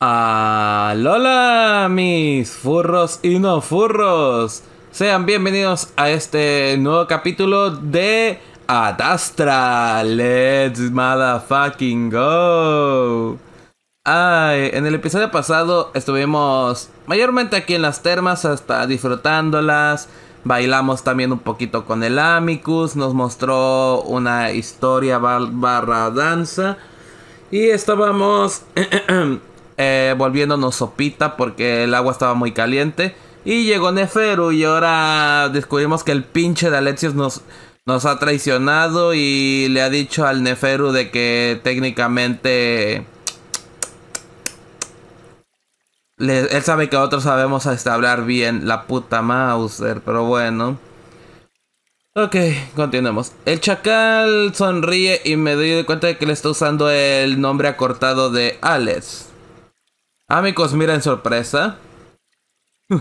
Alola, mis furros y no furros. Sean bienvenidos a este nuevo capítulo de Adastra. Let's motherfucking go. Ay, en el episodio pasado estuvimos mayormente aquí en las termas, hasta disfrutándolas. Bailamos también un poquito con el Amicus. Nos mostró una historia barra danza. Y estábamos eh, volviéndonos sopita porque el agua estaba muy caliente. Y llegó Neferu y ahora descubrimos que el pinche de Alexios nos, ha traicionado y le ha dicho al Neferu de que técnicamente... él sabe que otros sabemos hasta hablar bien la puta Mauser, pero bueno. Ok, continuemos. El chacal sonríe y me doy cuenta de que le está usando el nombre acortado de Alex. Amigos, mira en sorpresa.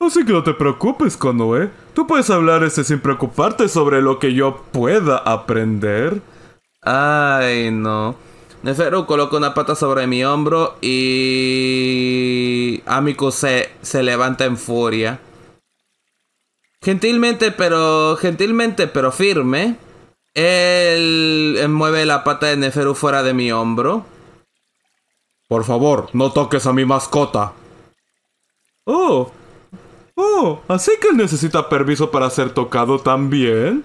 Así que no te preocupes, Konoe. Tú puedes hablar ese sin preocuparte sobre lo que yo pueda aprender. Ay, no. Neferu coloca una pata sobre mi hombro y... Amico se, se levanta en furia. Gentilmente, pero gentilmente, pero firme, él mueve la pata de Neferu fuera de mi hombro. Por favor, no toques a mi mascota. Oh, oh, así que él necesita permiso para ser tocado también.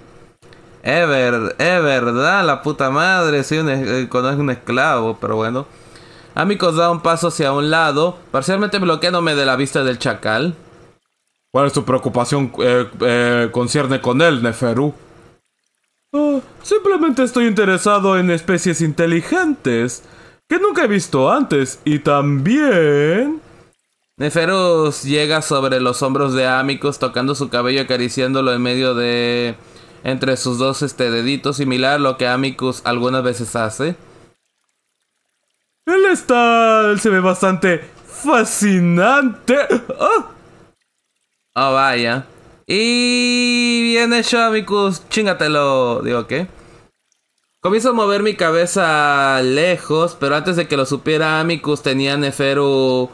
Es, verdad, la puta madre, sí, un, es un esclavo, pero bueno. Amigos da un paso hacia un lado, parcialmente bloqueándome de la vista del chacal. ¿Cuál es tu preocupación eh, eh, concierne con él, Neferu? Oh, simplemente estoy interesado en especies inteligentes que nunca he visto antes y también... Neferu llega sobre los hombros de Amicus tocando su cabello acariciándolo en medio de... entre sus dos este, deditos, similar a lo que Amicus algunas veces hace. Él está... él se ve bastante fascinante. ¡Ah! Oh, vaya. Y viene Shamicus, chingatelo. Digo, ¿qué? Comienzo a mover mi cabeza lejos, pero antes de que lo supiera Amicus tenía Neferu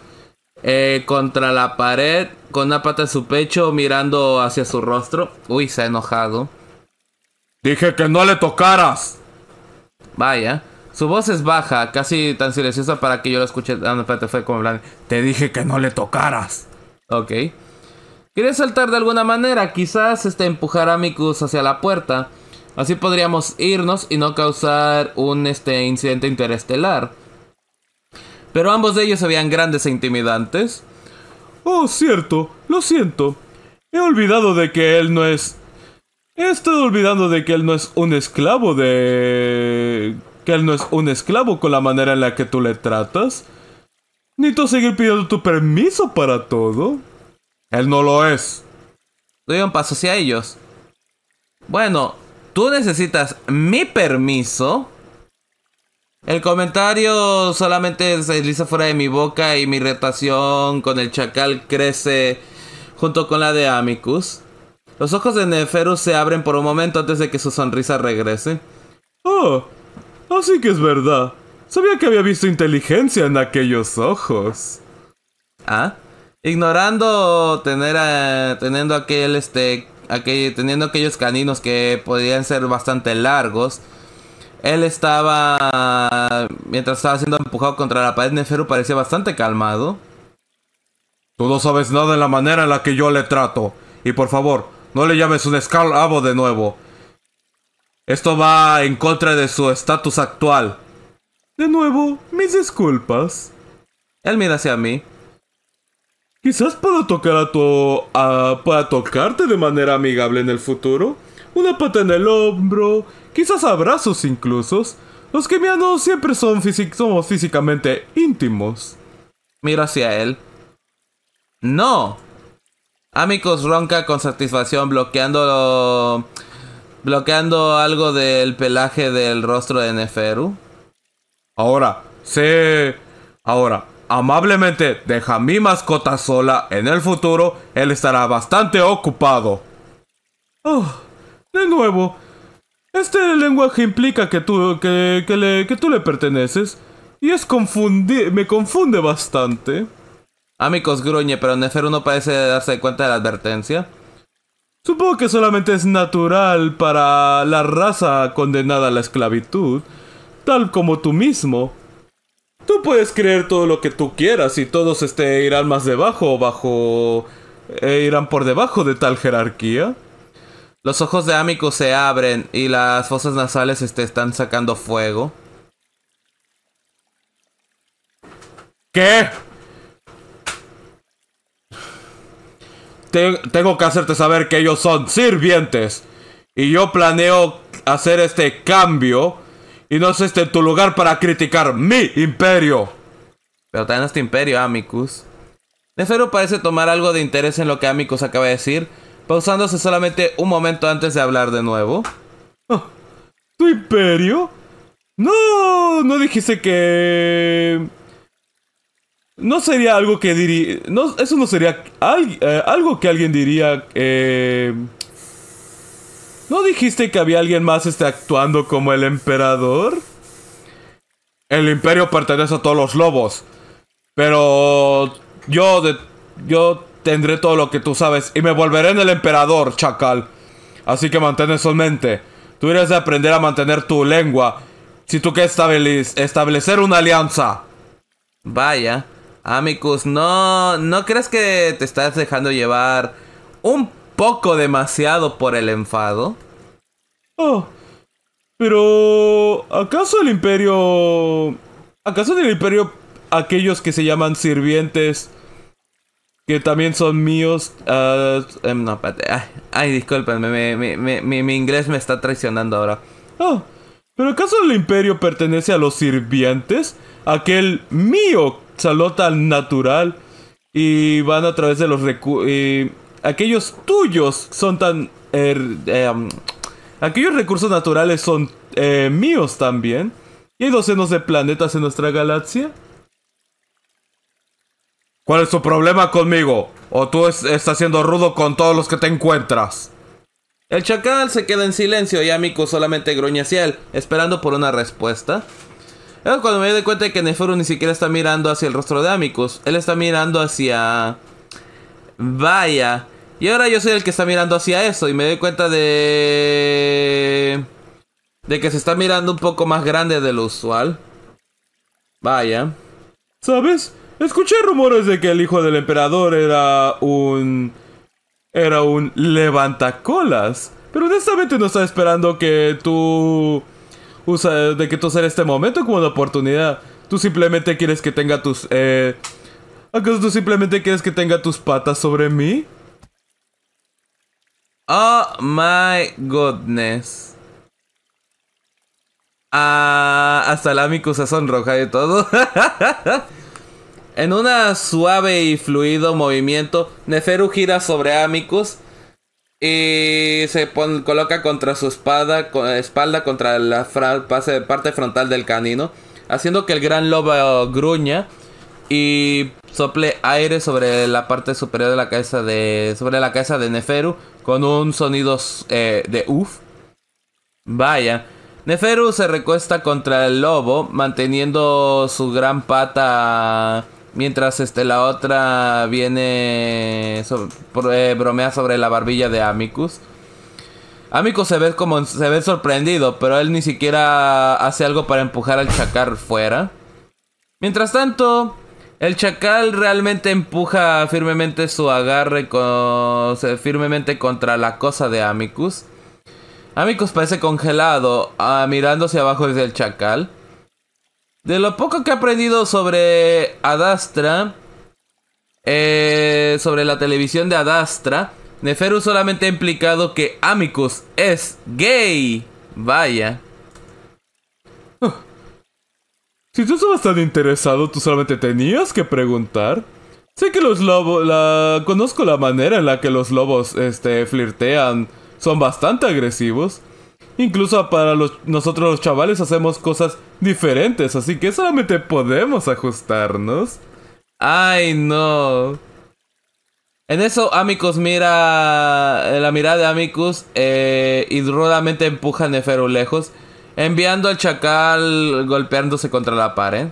eh, contra la pared, con una pata en su pecho, mirando hacia su rostro. Uy, se ha enojado. Dije que no le tocaras. Vaya. Su voz es baja, casi tan silenciosa para que yo lo escuche. Ah, no, espérate, fue como plan. Te dije que no le tocaras. Ok. Quería saltar de alguna manera, quizás este, empujar a Mikus hacia la puerta. Así podríamos irnos y no causar un este, incidente interestelar. Pero ambos de ellos se veían grandes e intimidantes. Oh, cierto, lo siento. He olvidado de que él no es... He estado olvidando de que él no es un esclavo de... Que él no es un esclavo con la manera en la que tú le tratas. Ni tú seguir pidiendo tu permiso para todo. Él no lo es. Doy un paso hacia ellos. Bueno, tú necesitas mi permiso. El comentario solamente se desliza fuera de mi boca y mi irritación con el chacal crece junto con la de Amicus. Los ojos de Neferus se abren por un momento antes de que su sonrisa regrese. Oh, así que es verdad. Sabía que había visto inteligencia en aquellos ojos. ¿Ah? Ignorando tener a, teniendo aquel este aquel, teniendo aquellos caninos que podían ser bastante largos. Él estaba mientras estaba siendo empujado contra la pared Neferu parecía bastante calmado. Tú no sabes nada de la manera en la que yo le trato. Y por favor, no le llames un esclavo de nuevo. Esto va en contra de su estatus actual. De nuevo, mis disculpas. Él mira hacia mí. Quizás pueda tocar a tu... para tocarte de manera amigable en el futuro. Una pata en el hombro, quizás abrazos incluso. Los kemianos siempre son somos físicamente íntimos. Miro hacia él. No. Amicus ronca con satisfacción bloqueando... Bloqueando algo del pelaje del rostro de Neferu. Ahora, sé... Ahora, amablemente deja mi mascota sola, en el futuro él estará bastante ocupado. Oh, de nuevo, este lenguaje implica que tú, que, le, que tú le perteneces. Y es confundir, me confunde bastante. Amicus gruñe, pero Neferu no parece darse cuenta de la advertencia. Supongo que solamente es natural para la raza condenada a la esclavitud, tal como tú mismo. Tú puedes creer todo lo que tú quieras y todos este, irán más debajo o bajo... eh, irán por debajo de tal jerarquía. Los ojos de Amicus se abren y las fosas nasales este, están sacando fuego. ¿Qué? Te- tengo que hacerte saber que ellos son sirvientes. Y yo planeo hacer este cambio. Y no es este en tu lugar para criticar mi imperio. Pero también este imperio, Amicus. Neferu parece tomar algo de interés en lo que Amicus acaba de decir, pausándose solamente un momento antes de hablar de nuevo. ¿Tu imperio? No, no dijiste que... No sería algo que diría... No, eso no sería al- eh, algo que alguien diría... eh, ¿No dijiste que había alguien más este, actuando como el emperador? El imperio pertenece a todos los lobos. Pero yo yo tendré todo lo que tú sabes y me volveré en el emperador, chacal. Así que mantén eso en mente. Tú debes de aprender a mantener tu lengua si tú quieres establecer una alianza. Vaya, Amicus, ¿no, ¿no crees que te estás dejando llevar un poco demasiado por el enfado? Oh, pero ¿acaso el imperio... ¿Acaso en el imperio aquellos que se llaman sirvientes que también son míos? Ah, em, no. Ay, ay, discúlpenme, me- me- me- mi- mi inglés me está traicionando ahora. Oh, pero ¿acaso el imperio pertenece a los sirvientes? Aquel mío saló tan natural y van a través de los recursos... aquellos tuyos son tan... er- eh, um, aquellos recursos naturales son eh, míos también. ¿Y hay docenas de planetas en nuestra galaxia? ¿Cuál es tu problema conmigo? ¿O tú es- estás siendo rudo con todos los que te encuentras? El chacal se queda en silencio y Amicus solamente gruñe hacia él, esperando por una respuesta. Es cuando me doy cuenta de que Neferu ni siquiera está mirando hacia el rostro de Amicus. Él está mirando hacia... Vaya. Y ahora yo soy el que está mirando hacia eso y me doy cuenta de... De que se está mirando un poco más grande de lo usual. Vaya. ¿Sabes? Escuché rumores de que el hijo del emperador era un... Era un levantacolas. Pero honestamente no estaba esperando que tú... Usa, de que tú usar este momento como una oportunidad. Tú simplemente quieres que tenga tus... Eh, ¿Acaso tú simplemente quieres que tenga tus patas sobre mí? Oh my goodness. Ah, hasta el Amicus sonroja y todo. en una suave y fluido movimiento, Neferu gira sobre Amicus y se pon- coloca contra su espada, espalda contra la parte frontal del canino, haciendo que el gran lobo gruña y sople aire sobre la parte superior de la cabeza de sobre la cabeza de Neferu con un sonido eh, de uff. Vaya. Neferu se recuesta contra el lobo, manteniendo su gran pata mientras este la otra viene so- pro- eh, bromea sobre la barbilla de Amicus. Amicus se ve como se ve sorprendido, pero él ni siquiera hace algo para empujar al chacal fuera. Mientras tanto, el chacal realmente empuja firmemente su agarre con, firmemente contra la cosa de Amicus. Amicus parece congelado, ah, mirando hacia abajo desde el chacal. De lo poco que he aprendido sobre Adastra, eh, sobre la televisión de Adastra, Neferu solamente ha implicado que Amicus es gay. Vaya. Si tú estabas tan interesado, tú solamente tenías que preguntar. Sé que los lobos, la conozco la manera en la que los lobos, este, flirtean, son bastante agresivos. Incluso para los, nosotros los chavales hacemos cosas diferentes, así que solamente podemos ajustarnos. Ay, no. En eso, Amicus mira. La mirada de Amicus eh, y rudamente empuja a Neferu lejos, enviando al chacal golpeándose contra la pared.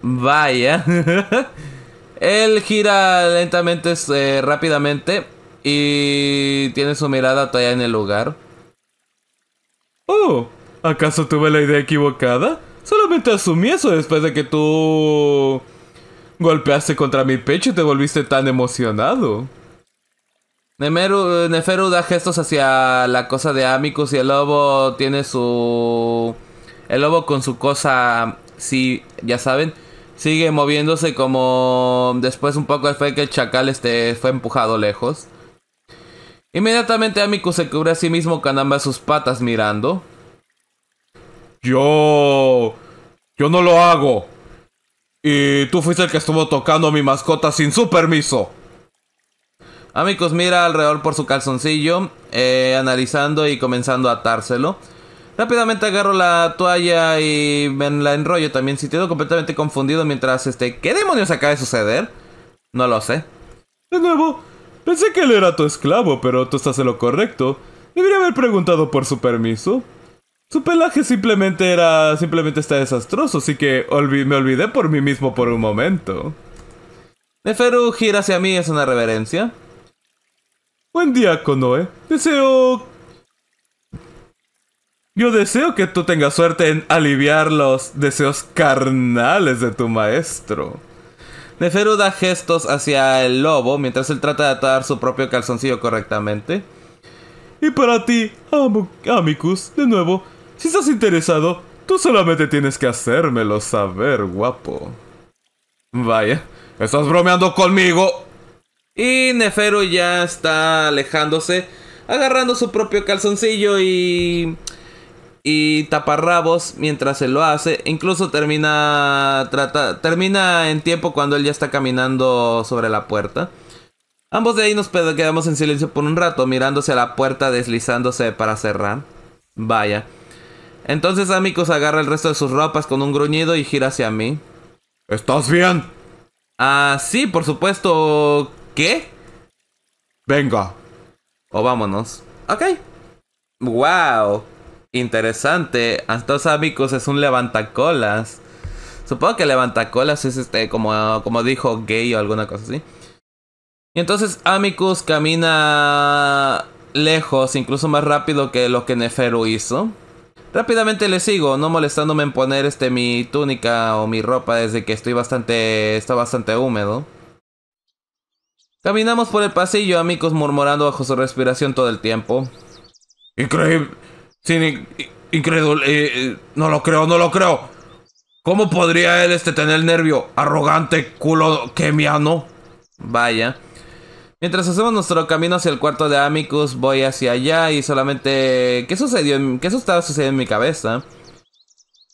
Vaya. Él gira lentamente, eh, rápidamente, y tiene su mirada todavía en el lugar. Oh, ¿acaso tuve la idea equivocada? Solamente asumí eso después de que tú golpeaste contra mi pecho y te volviste tan emocionado. Nemeru, Neferu da gestos hacia la cosa de Amicus y el lobo tiene su... El lobo con su cosa, sí, ya saben, sigue moviéndose como después un poco fue que el chacal este fue empujado lejos. Inmediatamente Amicus se cubre a sí mismo con ambas sus patas mirando. Yo... Yo no lo hago. Y tú fuiste el que estuvo tocando a mi mascota sin su permiso. Amicus mira alrededor por su calzoncillo, eh, analizando y comenzando a atárselo. Rápidamente agarro la toalla y me la enrollo también, sintiendo completamente confundido mientras este... ¿Qué demonios acaba de suceder? No lo sé. De nuevo, pensé que él era tu esclavo, pero tú estás en lo correcto. Debería haber preguntado por su permiso. Su pelaje simplemente era... simplemente está desastroso, así que me olvidé por mí mismo por un momento. Neferu gira hacia mí, es una reverencia. Buen día, Konoe. Deseo... Yo deseo que tú tengas suerte en aliviar los deseos carnales de tu maestro. Neferu da gestos hacia el lobo mientras él trata de atar su propio calzoncillo correctamente. Y para ti, Amicus, de nuevo, si estás interesado, tú solamente tienes que hacérmelo saber, guapo. Vaya, estás bromeando conmigo. Y Neferu ya está alejándose, agarrando su propio calzoncillo y y taparrabos mientras se lo hace. Incluso termina trata, termina en tiempo cuando él ya está caminando sobre la puerta. Ambos de ahí nos quedamos en silencio por un rato, mirándose a la puerta deslizándose para cerrar. Vaya. Entonces Amicus agarra el resto de sus ropas con un gruñido y gira hacia mí. ¿Estás bien? Ah, sí, por supuesto. ¿Qué? Venga. O vámonos. Ok. Wow. Interesante. Entonces Amicus es un levantacolas. Supongo que levantacolas es este, como, como dijo gay o alguna cosa así. Y entonces Amicus camina lejos, incluso más rápido que lo que Neferu hizo. Rápidamente le sigo, no molestándome en poner este mi túnica o mi ropa desde que estoy bastante. está bastante húmedo. Caminamos por el pasillo, amigos murmurando bajo su respiración todo el tiempo. Increíble. Sin increíble. Eh, eh, no lo creo, no lo creo. ¿Cómo podría él este tener nervio? Arrogante culo kemiano. Vaya. Mientras hacemos nuestro camino hacia el cuarto de Amicus, voy hacia allá y solamente... ¿Qué sucedió? ¿Qué eso estaba sucediendo en mi cabeza?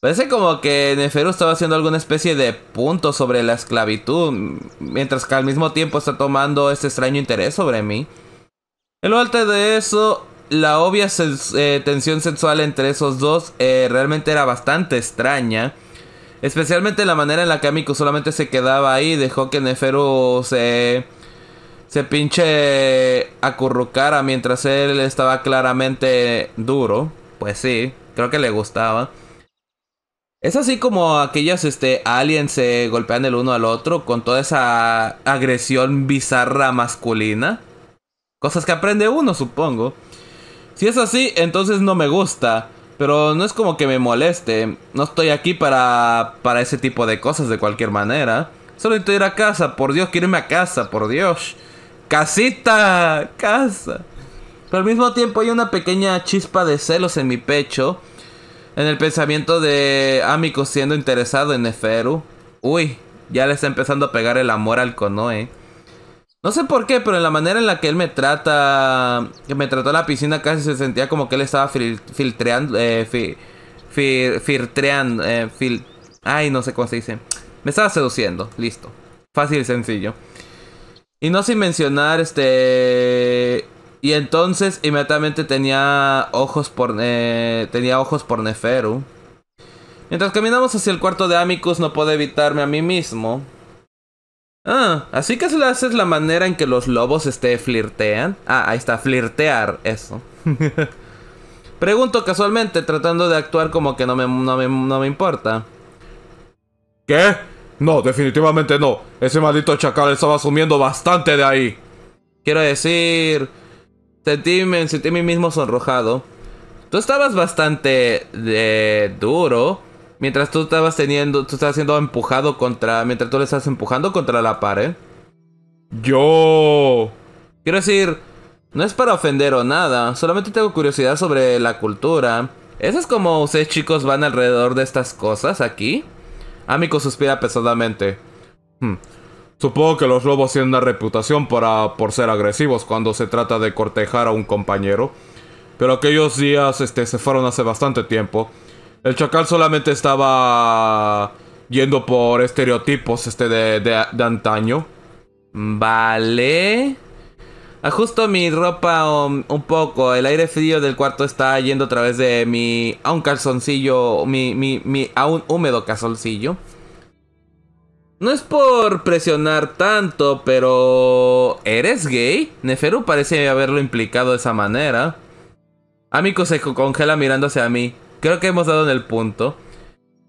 Parece como que Neferu estaba haciendo alguna especie de punto sobre la esclavitud, mientras que al mismo tiempo está tomando este extraño interés sobre mí. En lo alto de eso, la obvia eh, tensión sexual entre esos dos eh, realmente era bastante extraña. Especialmente la manera en la que Amicus solamente se quedaba ahí dejó que Neferu se se pinche acurrucara mientras él estaba claramente duro. Pues sí, creo que le gustaba. Es así como aquellas este, aliens se golpean el uno al otro con toda esa agresión bizarra masculina. Cosas que aprende uno, supongo. Si es así, entonces no me gusta. Pero no es como que me moleste. No estoy aquí para, para ese tipo de cosas de cualquier manera. Solo necesito ir a casa. Por Dios, quiero irme a casa, por Dios. Casita, casa. Pero al mismo tiempo hay una pequeña chispa de celos en mi pecho. En el pensamiento de Amico siendo interesado en Neferu. Uy, ya le está empezando a pegar el amor al Konoe. No sé por qué, pero en la manera en la que él me trata, que me trató la piscina casi se sentía como que él estaba filtreando, eh, filtreando, eh, ay, no sé cómo se dice. Me estaba seduciendo, listo. Fácil y sencillo. Y no sin mencionar, este... Y entonces inmediatamente tenía ojos por... Eh, tenía ojos por Neferu. Mientras caminamos hacia el cuarto de Amicus no puedo evitarme a mí mismo. Ah, así que esa es la manera en que los lobos este flirtean. Ah, ahí está, flirtear, eso. Pregunto casualmente, tratando de actuar como que no me, no me, no me importa. ¿Qué? No, definitivamente no. Ese maldito chacal estaba asumiendo bastante de ahí. Quiero decir, sentí, me sentí a mí mismo sonrojado. Tú estabas bastante de duro. Mientras tú estabas teniendo, tú estabas siendo empujado contra, mientras tú le estás empujando contra la pared. Yo... Quiero decir, no es para ofender o nada, solamente tengo curiosidad sobre la cultura. ¿Eso es como ustedes chicos van alrededor de estas cosas aquí? Amico suspira pesadamente. Hmm. Supongo que los lobos tienen una reputación para, por ser agresivos cuando se trata de cortejar a un compañero. Pero aquellos días este, se fueron hace bastante tiempo. El chacal solamente estaba yendo por estereotipos este, de, de, de antaño. Vale. Ajusto mi ropa un, poco. El aire frío del cuarto está yendo a través de mi. a un calzoncillo. Mi, mi, mi. a un húmedo calzoncillo. No es por presionar tanto, pero. ¿Eres gay? Neferu parece haberlo implicado de esa manera. Amico se congela mirando hacia mí. Creo que hemos dado en el punto.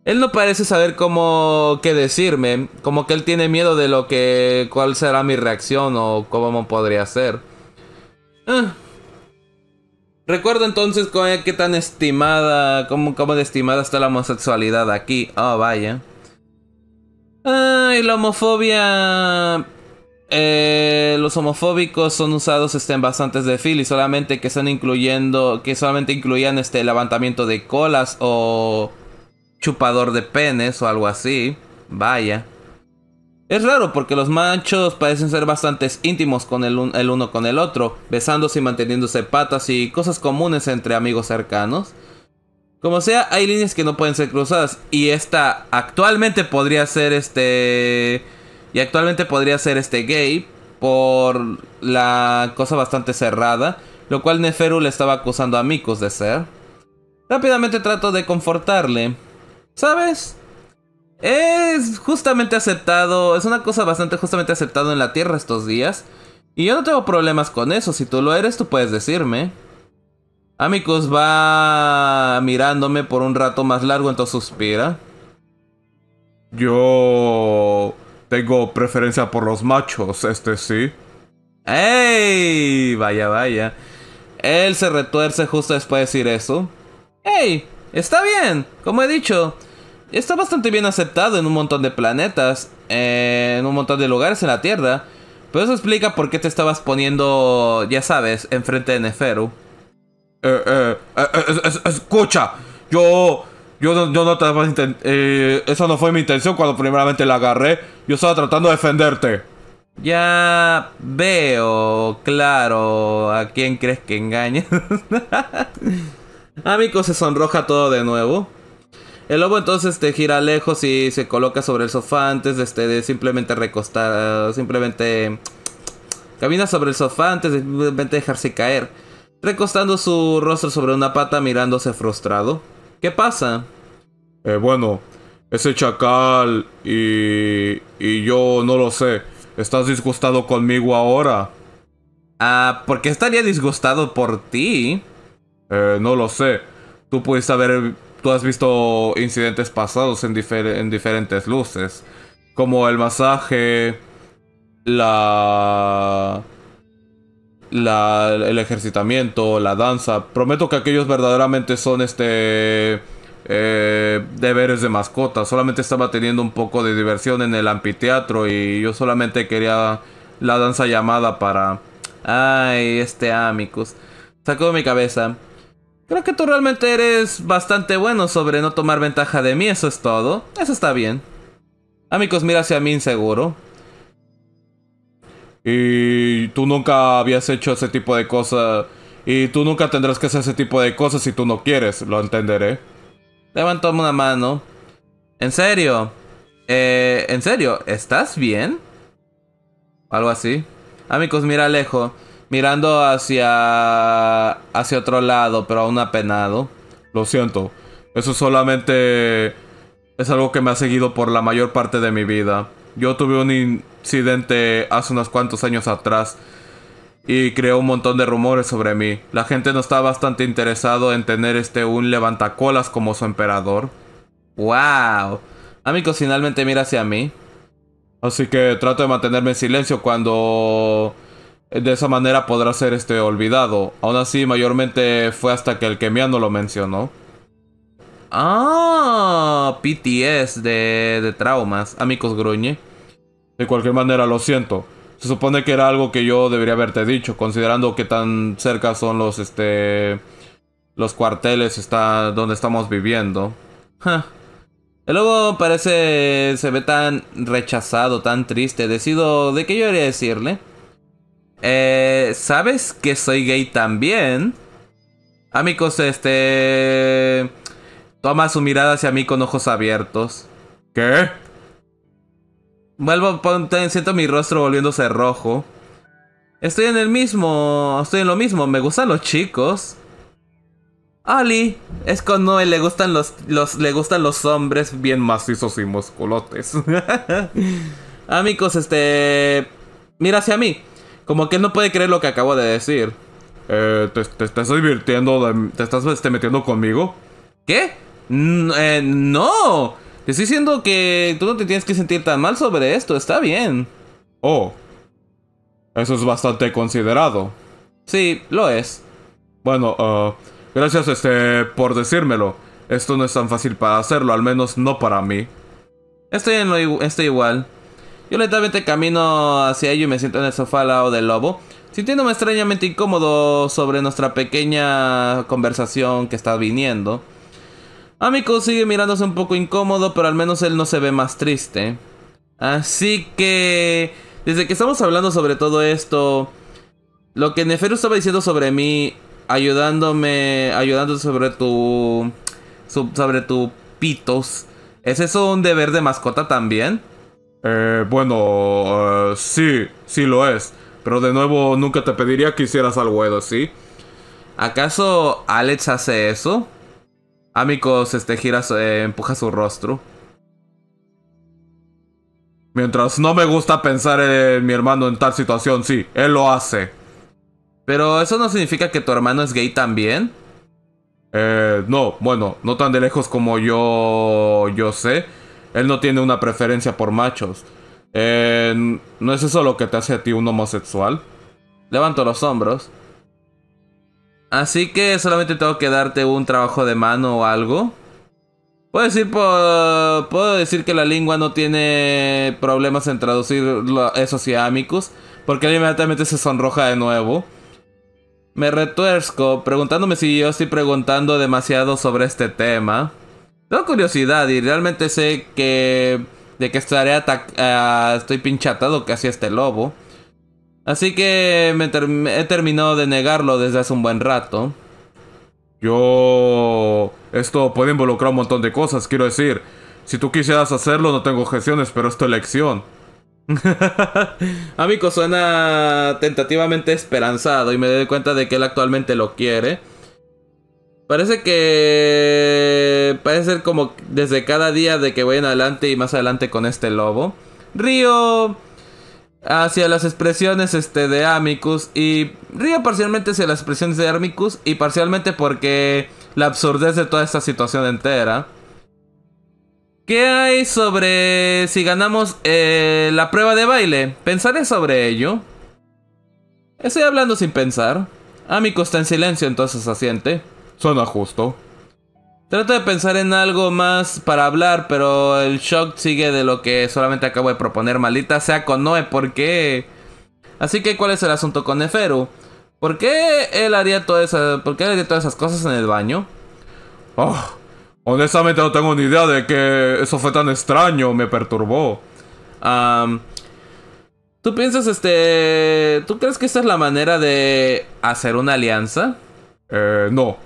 Él no parece saber cómo qué decirme, como que él tiene miedo de lo que cuál será mi reacción o cómo podría ser. Ah. Recuerdo entonces qué tan estimada, cómo, cómo de estimada está la homosexualidad aquí. Oh, vaya. Ay, la homofobia. Eh, los homofóbicos son usados este, en bastantes de solamente que están incluyendo, que solamente incluían este levantamiento de colas o chupador de penes o algo así. Vaya. Es raro porque los machos parecen ser bastante íntimos con el, el, uno con el otro, besándose y manteniéndose patas y cosas comunes entre amigos cercanos. Como sea, hay líneas que no pueden ser cruzadas y esta actualmente podría ser este y actualmente podría ser este gay por la cosa bastante cerrada, lo cual Neferu le estaba acusando a Mikos de ser. Rápidamente trato de confortarle. ¿Sabes? Es justamente aceptado, es una cosa bastante justamente aceptado en la Tierra estos días. Y yo no tengo problemas con eso, si tú lo eres, tú puedes decirme. Amicus va mirándome por un rato más largo, entonces suspira. Yo tengo preferencia por los machos, este sí. ¡Ey! Vaya, vaya. Él se retuerce justo después de decir eso. ¡Ey! Está bien, como he dicho. Está bastante bien aceptado en un montón de planetas, eh, en un montón de lugares en la Tierra. Pero eso explica por qué te estabas poniendo, ya sabes, enfrente de Neferu. Eh, eh, eh es, escucha, yo, yo, no, yo no eh, Esa no fue mi intención cuando primeramente la agarré. Yo estaba tratando de defenderte. Ya veo, claro, a quién crees que engaña. Amico se sonroja todo de nuevo. El lobo entonces te gira lejos y se coloca sobre el sofá antes de, este, de simplemente recostar, simplemente camina sobre el sofá antes de simplemente dejarse caer, recostando su rostro sobre una pata mirándose frustrado. ¿Qué pasa? Eh, bueno, ese chacal y, y yo no lo sé. ¿Estás disgustado conmigo ahora? Ah, ¿por qué estaría disgustado por ti? Eh, no lo sé. Tú puedes haber... Tú has visto incidentes pasados en, difer en diferentes luces. Como el masaje... La... La, el ejercitamiento, la danza. Prometo que aquellos verdaderamente son este eh, deberes de mascota. Solamente estaba teniendo un poco de diversión en el anfiteatro y yo solamente quería la danza llamada para... Ay, este Amicus. Sacó mi cabeza. Creo que tú realmente eres bastante bueno sobre no tomar ventaja de mí, eso es todo. Eso está bien. Amicus mira hacia mí inseguro. Y tú nunca habías hecho ese tipo de cosas. Y tú nunca tendrás que hacer ese tipo de cosas si tú no quieres, lo entenderé. Levantó una mano. ¿En serio? Eh, ¿En serio? ¿Estás bien? Algo así. Amigos, mira lejos. Mirando hacia... Hacia otro lado, pero aún apenado. Lo siento. Eso solamente... Es algo que me ha seguido por la mayor parte de mi vida. Yo tuve un incidente hace unos cuantos años atrás y creó un montón de rumores sobre mí. La gente no está bastante interesado en tener este un levantacolas como su emperador. Wow. Amigo finalmente mira hacia mí. Así que trato de mantenerme en silencio cuando de esa manera podrá ser este olvidado. Aún así, mayormente fue hasta que el Kemiano lo mencionó. Ah, PTS de, de traumas, amigos gruñe. De cualquier manera, lo siento. Se supone que era algo que yo debería haberte dicho, considerando que tan cerca son los, este... Los cuarteles está donde estamos viviendo. El lobo parece... se ve tan rechazado, tan triste. Decido de qué yo debería decirle. Eh, ¿Sabes que soy gay también? Amigos, este... Toma su mirada hacia mí con ojos abiertos. ¿Qué? Vuelvo, siento mi rostro volviéndose rojo. Estoy en el mismo, estoy en lo mismo, me gustan los chicos. Ali, es con Noel, le gustan los, los, le gustan los hombres bien macizos y musculotes. Amigos, este, mira hacia mí, como que no puede creer lo que acabo de decir. Eh, ¿te, estás divirtiendo, te estás este, metiendo conmigo? ¿Qué? Eh, no. Te estoy diciendo que tú no te tienes que sentir tan mal sobre esto, está bien. Oh. Eso es bastante considerado. Sí, lo es. Bueno, uh, gracias este por decírmelo. Esto no es tan fácil para hacerlo, al menos no para mí. Estoy en lo estoy igual. Yo lentamente camino hacia ello y me siento en el sofá al lado del lobo, sintiéndome extrañamente incómodo sobre nuestra pequeña conversación que está viniendo. Amico sigue mirándose un poco incómodo, pero al menos él no se ve más triste. Así que... Desde que estamos hablando sobre todo esto... Lo que Neferu estaba diciendo sobre mí, ayudándome, ayudando sobre tu... sobre tu pitos. ¿Es eso un deber de mascota también? Eh, bueno, uh, sí, sí lo es. Pero de nuevo, nunca te pediría que hicieras algo ¿sí? ¿Acaso Alex hace eso? Amicos este, gira, eh, empuja su rostro. Mientras no me gusta pensar en mi hermano en tal situación, sí, él lo hace. Pero eso no significa que tu hermano es gay también. Eh, no, bueno, no tan de lejos como yo, yo sé. Él no tiene una preferencia por machos. Eh, ¿No es eso lo que te hace a ti un homosexual? Levanto los hombros. Así que solamente tengo que darte un trabajo de mano o algo. Puedo decir, puedo decir que la lengua no tiene problemas en traducir esos amicus, porque él inmediatamente se sonroja de nuevo. Me retuerzco, preguntándome si yo estoy preguntando demasiado sobre este tema. Tengo curiosidad y realmente sé que de que estaré uh, estoy pinchatado casi este lobo. Así que me he terminado de negarlo desde hace un buen rato. Yo... Esto puede involucrar un montón de cosas, quiero decir. Si tú quisieras hacerlo, no tengo objeciones, pero es tu elección. Amico suena tentativamente esperanzado y me doy cuenta de que él actualmente lo quiere. Parece que... Parece ser como desde cada día de que voy en adelante y más adelante con este lobo. Río hacia las expresiones este, de Amicus y río parcialmente hacia las expresiones de Amicus y parcialmente porque la absurdez de toda esta situación entera. ¿Qué hay sobre si ganamos eh, la prueba de baile? Pensaré sobre ello. Estoy hablando sin pensar. Amicus está en silencio, entonces asiente. Suena justo. Trato de pensar en algo más para hablar, pero el shock sigue de lo que solamente acabo de proponer. Maldita sea con Noé, ¿por qué? Así que, ¿cuál es el asunto con Neferu? ¿Por qué él haría, toda esa, ¿por qué haría todas esas cosas en el baño? Oh, honestamente no tengo ni idea de que eso fue tan extraño, me perturbó. ¿Tú piensas, este... ¿Tú crees que esta es la manera de hacer una alianza? Eh, no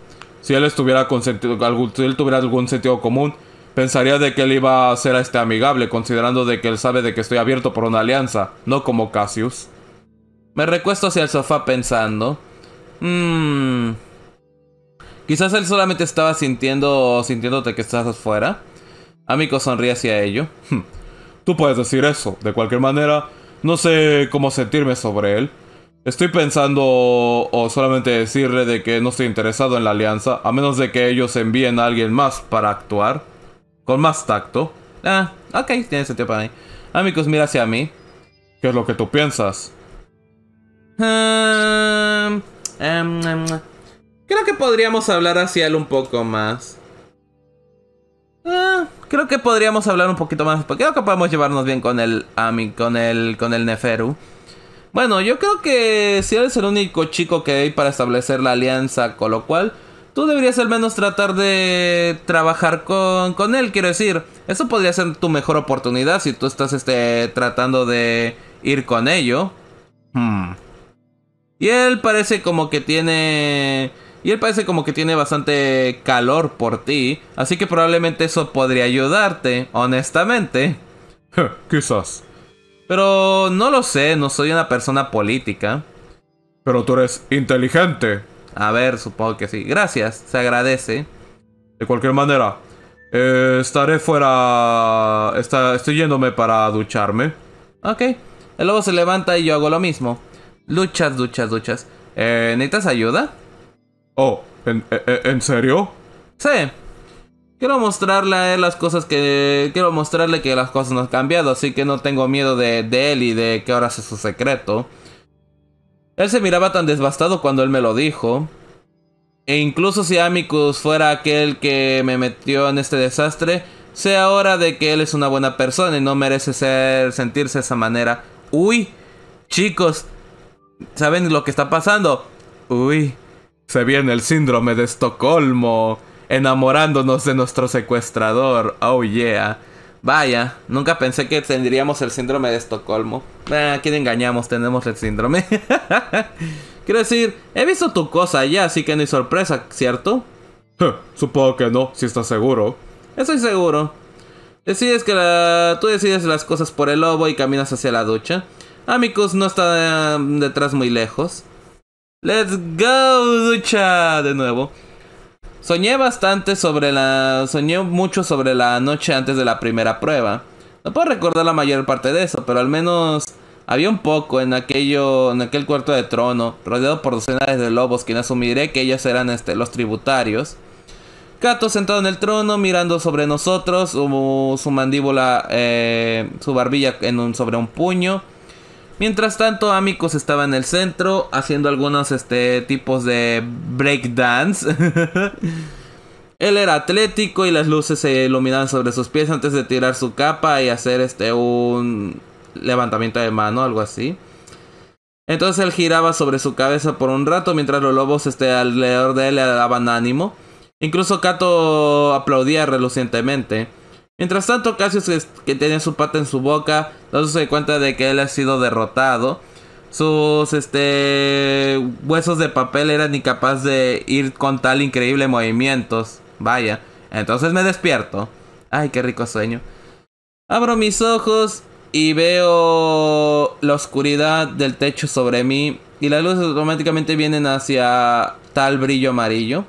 si él estuviera con algún, si él tuviera algún sentido común, pensaría de que él iba a ser este amigable, considerando de que él sabe de que estoy abierto por una alianza, no como Cassius. Me recuesto hacia el sofá pensando. Mmm. Quizás él solamente estaba sintiendo sintiéndote que estás afuera. Amico sonríe hacia ello. Tú puedes decir eso. De cualquier manera, no sé cómo sentirme sobre él. Estoy pensando o solamente decirle de que no estoy interesado en la alianza, a menos de que ellos envíen a alguien más para actuar. Con más tacto. Ah, ok, tiene sentido para mí. Amicus mira hacia mí. ¿Qué es lo que tú piensas? Um, em, em, creo que podríamos hablar hacia él un poco más. Ah, creo que podríamos hablar un poquito más. Porque creo que podemos llevarnos bien con el con el, con el Neferu. Bueno, yo creo que si eres el único chico que hay para establecer la alianza, con lo cual tú deberías al menos tratar de trabajar con, con él, quiero decir. Eso podría ser tu mejor oportunidad si tú estás este, tratando de ir con ello. Hmm. Y él parece como que tiene... Y él parece como que tiene bastante calor por ti. Así que probablemente eso podría ayudarte, honestamente. Quizás. Pero no lo sé, no soy una persona política. Pero tú eres inteligente. A ver, supongo que sí. Gracias, se agradece. De cualquier manera, eh, estaré fuera... Está, estoy yéndome para ducharme. Ok. El lobo se levanta y yo hago lo mismo. Luchas, luchas, luchas. Eh, ¿Necesitas ayuda? Oh, ¿en, en, en serio? Sí. Quiero mostrarle a él las cosas que... Quiero mostrarle que las cosas no han cambiado, así que no tengo miedo de, él y de que ahora sea su secreto. Él se miraba tan devastado cuando él me lo dijo. E incluso si Amicus fuera aquel que me metió en este desastre, sé ahora de que él es una buena persona y no merece ser, sentirse de esa manera. Uy, chicos, ¿saben lo que está pasando? Uy, se viene el síndrome de Estocolmo, enamorándonos de nuestro secuestrador. Oh yeah. Vaya, nunca pensé que tendríamos el síndrome de Estocolmo. Ah, ¿a quién engañamos? Tenemos el síndrome. Quiero decir, he visto tu cosa ya, así que no hay sorpresa, ¿cierto? Supongo que no, si estás seguro. Estoy seguro. Decides que la... tú decides las cosas por el lobo y caminas hacia la ducha. Amicus no está eh, detrás muy lejos. Let's go, ducha, de nuevo. Soñé bastante sobre la... Soñé mucho sobre la noche antes de la primera prueba. No puedo recordar la mayor parte de eso, pero al menos había un poco en aquello, en aquel cuarto de trono, rodeado por docenas de lobos, quien asumiré que ellos eran este, los tributarios. Kato sentado en el trono, mirando sobre nosotros, su, mandíbula, eh, su barbilla en un, sobre un puño. Mientras tanto, Amicus estaba en el centro haciendo algunos este, tipos de breakdance. Él era atlético y las luces se iluminaban sobre sus pies antes de tirar su capa y hacer este un levantamiento de mano, algo así. Entonces él giraba sobre su cabeza por un rato mientras los lobos este, alrededor de él le daban ánimo. Incluso Kato aplaudía relucientemente. Mientras tanto, Cassius, que tenía su pata en su boca, dándose cuenta de que él ha sido derrotado. Sus este huesos de papel eran incapaz de ir con tal increíble movimientos. Vaya. Entonces me despierto. Ay, qué rico sueño. Abro mis ojos y veo la oscuridad del techo sobre mí y las luces automáticamente vienen hacia tal brillo amarillo.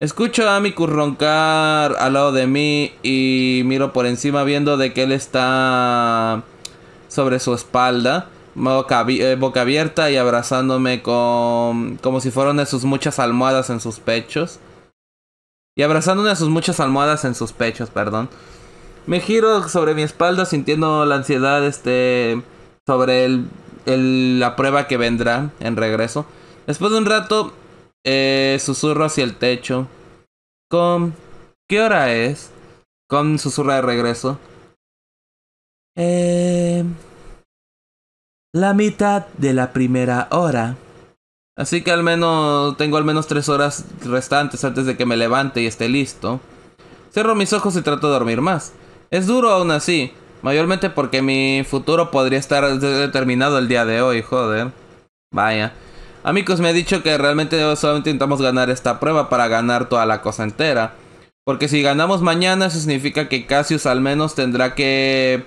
Escucho a Amicus roncar al lado de mí y miro por encima viendo de que él está sobre su espalda, boca, eh, abierta y abrazándome con como si fueran de sus muchas almohadas en sus pechos. Y abrazándome a sus muchas almohadas en sus pechos, perdón. Me giro sobre mi espalda sintiendo la ansiedad este sobre el, la prueba que vendrá en regreso. Después de un rato eh, susurro hacia el techo. Con... ¿Qué hora es? Con susurra de regreso. Eh... La mitad de la primera hora. Así que al menos tengo al menos tres horas restantes antes de que me levante y esté listo. Cierro mis ojos y trato de dormir más. Es duro aún así, mayormente porque mi futuro podría estar determinado el día de hoy, joder. Vaya. Amigos, me ha dicho que realmente solamente intentamos ganar esta prueba para ganar toda la cosa entera. Porque si ganamos mañana, eso significa que Cassius al menos tendrá que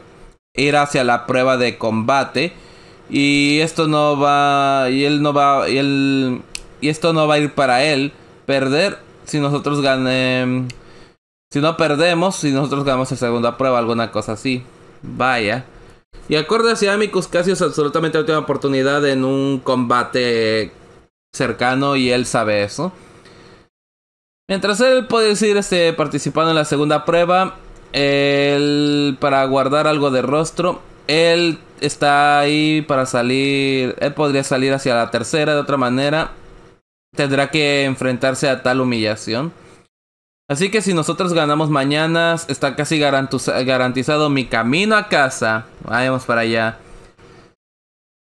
ir hacia la prueba de combate. Y esto no va. Y él no va. Y él. Y esto no va a ir para él. Perder si nosotros ganemos. Si no perdemos, si nosotros ganamos la segunda prueba, alguna cosa así. Vaya. Y acuérdate, Amicus casi es absolutamente la última oportunidad en un combate cercano y él sabe eso. Mientras él puede ir este, participando en la segunda prueba, Él, para guardar algo de rostro, él está ahí para salir. Él podría salir hacia la tercera de otra manera. Tendrá que enfrentarse a tal humillación. Así que si nosotros ganamos mañana, está casi garantizado mi camino a casa. Vayamos para allá.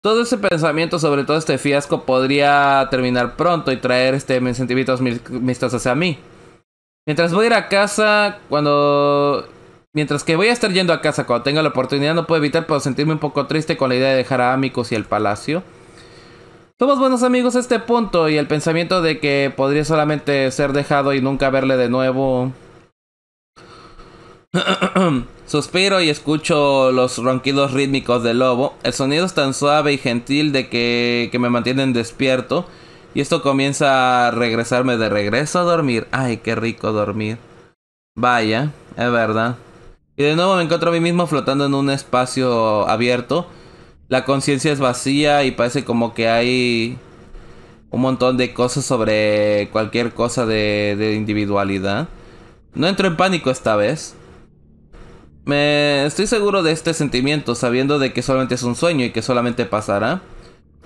Todo ese pensamiento sobre todo este fiasco podría terminar pronto y traer este sentimientos mixtos hacia mí. Mientras voy a ir a casa, cuando Mientras que voy a estar yendo a casa cuando tenga la oportunidad, no puedo evitar pero sentirme un poco triste con la idea de dejar a Amicus y el palacio. Somos buenos amigos a este punto y el pensamiento de que podría solamente ser dejado y nunca verle de nuevo. Suspiro y escucho los ronquidos rítmicos del lobo. El sonido es tan suave y gentil de que, que me mantienen despierto. Y esto comienza a regresarme de regreso a dormir. Ay, qué rico dormir. Vaya, es verdad. Y de nuevo me encuentro a mí mismo flotando en un espacio abierto. La conciencia es vacía y parece como que hay un montón de cosas sobre cualquier cosa de, de individualidad. No entro en pánico esta vez. Me estoy seguro de este sentimiento, sabiendo de que solamente es un sueño y que solamente pasará.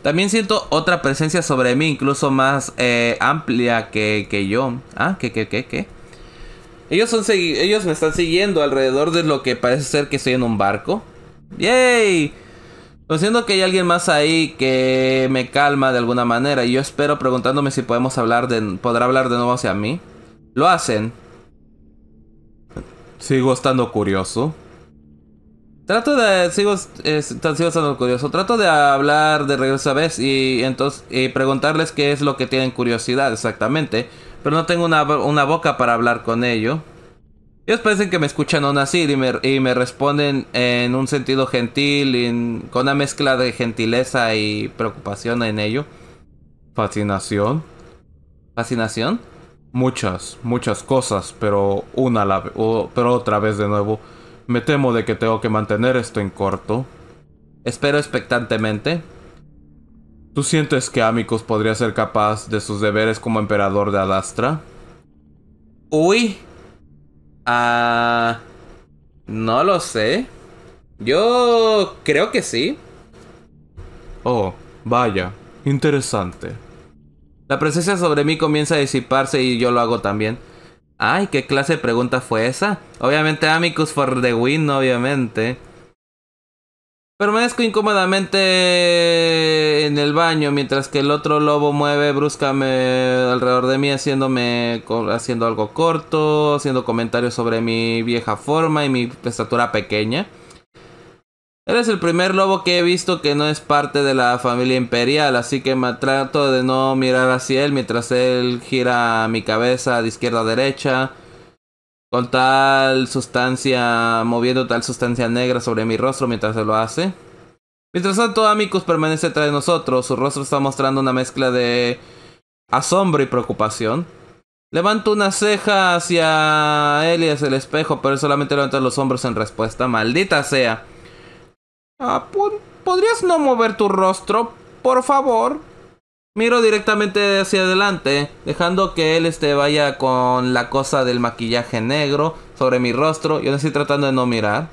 También siento otra presencia sobre mí, incluso más eh, amplia que, que yo. Ah, ¿qué, qué, qué, qué? Ellos, son ellos me están siguiendo alrededor de lo que parece ser que estoy en un barco. ¡Yay! Siento que hay alguien más ahí que me calma de alguna manera. Y yo espero preguntándome si podemos hablar de. podrá hablar de nuevo hacia mí. Lo hacen. Sigo estando curioso. Trato de. Sigo, sigo estando curioso. Trato de hablar de regreso a vez y entonces. y preguntarles qué es lo que tienen curiosidad exactamente. Pero no tengo una, una boca para hablar con ello. Ellos parecen que me escuchan aún así y me, responden en un sentido gentil, con una mezcla de gentileza y preocupación en ello. Fascinación. ¿Fascinación? Muchas, muchas cosas, pero una la, pero otra vez de nuevo. Me temo de que tengo que mantener esto en corto. Espero expectantemente. ¿Tú sientes que Amicus podría ser capaz de sus deberes como emperador de Adastra? Uy. Ah... no lo sé. Yo creo que sí. Oh, vaya. Interesante. La presencia sobre mí comienza a disiparse y yo lo hago también. Ay, ¿qué clase de pregunta fue esa? Obviamente Amicus for the win, obviamente. Permanezco incómodamente en el baño mientras que el otro lobo mueve bruscamente alrededor de mí haciéndome haciendo algo corto, haciendo comentarios sobre mi vieja forma y mi estatura pequeña. Eres el primer lobo que he visto que no es parte de la familia imperial, así que me trato de no mirar hacia él mientras él gira mi cabeza de izquierda a derecha con tal sustancia, moviendo tal sustancia negra sobre mi rostro mientras se lo hace. Mientras tanto, Amicus permanece detrás de nosotros, su rostro está mostrando una mezcla de asombro y preocupación. Levanto una ceja hacia él y hacia el espejo, pero él solamente levanta los hombros en respuesta. Maldita sea. Ah, ¿Podrías no mover tu rostro? Por favor. Miro directamente hacia adelante, dejando que él este vaya con la cosa del maquillaje negro sobre mi rostro. Yo estoy tratando de no mirar.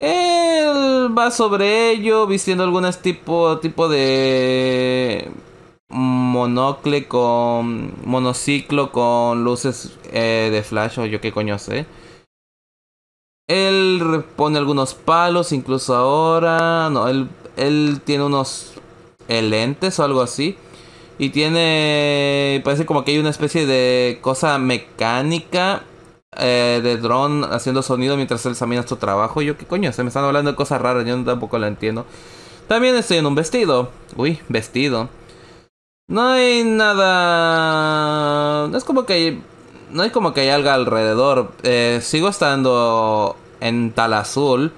Él va sobre ello, vistiendo algún tipo, tipo de monocle con monociclo con luces eh, de flash o yo qué coño sé. Él pone algunos palos, incluso ahora. No, él, él tiene unos lentes o algo así. Y tiene. Parece como que hay una especie de cosa mecánica eh, de drone haciendo sonido mientras él examina su trabajo. yo, ¿qué coño? Se me están hablando de cosas raras, yo tampoco lo entiendo. También estoy en un vestido. Uy, vestido. No hay nada. No es como que. No hay como que hay algo alrededor. Eh, sigo estando en tal azul